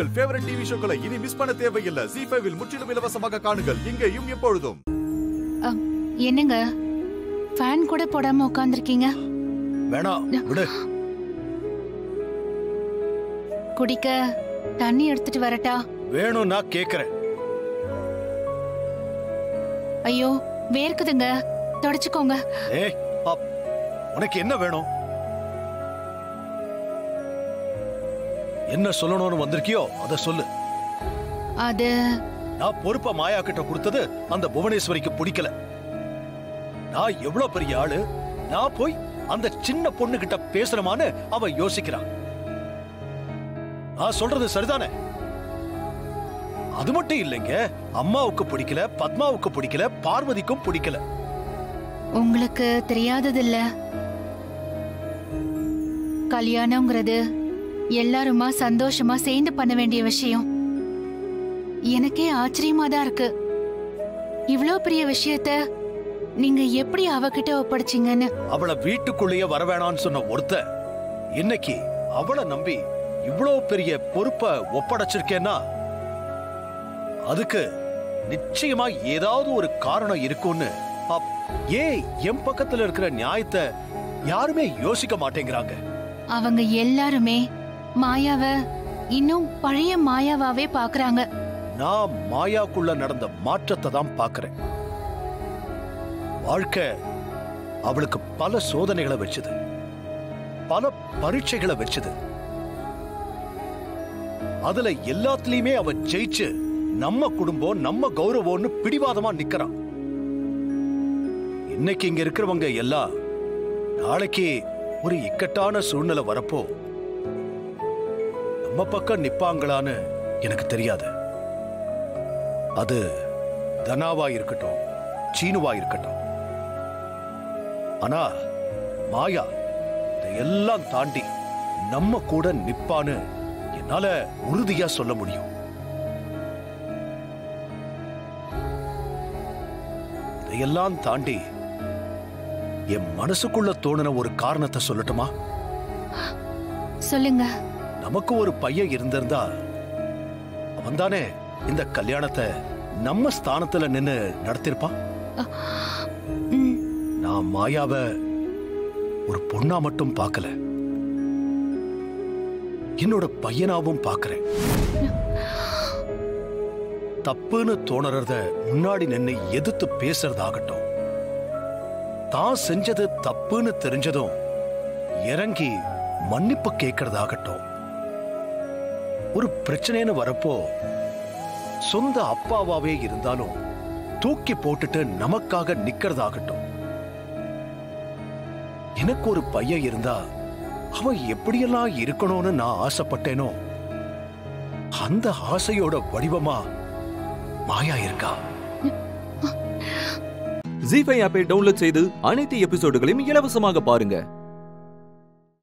உங்கள் favourite TV ஷோக்களை இனி miss பண்ண தேவையில்லை. ஜி ஃபைவில் முற்றிலும் இலவசமாக காணுங்கள். இங்கேயும் எப்பொழுதும். என்னங்க? ஃபேன் கூட போடாம உட்காந்துருக்கீங்க வேணாம் விடு. குடிக்க தண்ணி எடுத்துட்டு வரட்டா? வேணும் நான் கேக்குறேன். ஐயோ வேர்க்குதுங்க. தொடச்சுக்கோங்க. ஏய் உனக்கு என்ன வேணும்? என்ன சொல்லணும்னு வந்திருக்கியோ அத சொல்லு. அது நான் பொறுப்ப மாயா கிட்ட கொடுத்தது அந்த புவனேஸ்வரிக்கு பிடிக்கல. நான் எவ்வளவு பெரிய ஆளு? நான் போய் அந்த சின்ன பொண்ணு கிட்ட பேசணுமான்னு அவ யோசிக்கிறான். நான் சொல்றது சரிதானே? அது மட்டும் இல்லைங்க அம்மாவுக்கு பிடிக்கல பத்மாவுக்கு பிடிக்கல பார்வதிக்கும் பிடிக்கல. உங்களுக்கு தெரியாதது இல்ல கல்யாணங்கிறது எல்லாருமா சந்தோஷமா சேர்ந்து பண்ண வேண்டிய விஷயம். எனக்கே ஆச்சரியமா தான் இருக்கு. இவ்ளோ பெரிய விஷயத்த நீங்க எப்படி அவகிட்ட ஒப்படைச்சீங்கன்னு? அவளை வீட்டுக்குள்ளேயே வர வேணாம்னு சொன்ன ஒருத்த இன்னைக்கு அவளை நம்பி இவ்வளவு பெரிய பொறுப்ப ஒப்படைச்சிருக்கேன்னா அதுக்கு நிச்சயமா ஏதாவது ஒரு காரணம் இருக்கும்னு ஏன் என் பக்கத்துல இருக்கிற நியாயத்தை யாருமே யோசிக்க மாட்டேங்கிறாங்க? அவங்க எல்லாருமே மாயாவ இன்னும் பழைய மாயாவாவே பாக்குறாங்க. நான் மாயாக்குள்ள நடந்த மாற்றத்தை தான் பாக்குறேன். வாழ்க்கை அவளுக்கு பல சோதனைகளை வச்சது. பல பரீட்சைகளை வச்சது. அதுல எல்லாத்துலயுமே அவ ஜெயிச்சு நம்ம குடும்பம் நம்ம கௌரவம்னு பிடிவாதமா நிக்கிறான் இன்னைக்கு இங்க இருக்கிறவங்க எல்லாம் நாளைக்கு ஒரு இக்கட்டான சூழ்நிலை வரப்போ நம்ம பக்கம் நிப்பாங்களான்னு எனக்கு தெரியாது. அது தனாவா இருக்கட்டும் சீனுவா இருக்கட்டும். ஆனா மாயா இதையெல்லாம் தாண்டி நம்ம கூட நிப்பான்னு என்னால உறுதியா சொல்ல முடியும். இதையெல்லாம் தாண்டி என் மனசுக்குள்ள தோணுன ஒரு காரணத்தை சொல்லட்டுமா? சொல்லுங்க. நமக்கு ஒரு பையன் இருந்திருந்தா அவன்தானே இந்த கல்யாணத்தை நம்ம ஸ்தானத்துல நின்னு நடத்திருப்பான்? நான் மாயாவ ஒரு பொண்ணா மட்டும் பார்க்கல. என்னோட பையனாவும் பார்க்கறேன். தப்புன்னு தோணறத முன்னாடி நின்னு எதிர்த்து பேசுறதாகட்டும். தான் செஞ்சது தப்புன்னு தெரிஞ்சதும் இறங்கி மன்னிப்பு கேட்கறதாகட்டும் ஒரு பிரச்சனைன்னு வரப்போ சொந்த அப்பாவாவே இருந்தாலும் தூக்கி போட்டுட்டு நமக்காக நிக்கிறதாகட்டும். எனக்கு ஒரு பையன் இருந்தா அவன் எப்படியெல்லாம் இருக்கணும்னு நான் ஆசைப்பட்டேனோ அந்த ஆசையோட வடிவமா மாயா இருக்கா? ஜி ஃபைவ் ஆப்பை டவுன்லோட் செய்து அனைத்து எபிசோடுகளையும் இலவசமாக பாருங்க.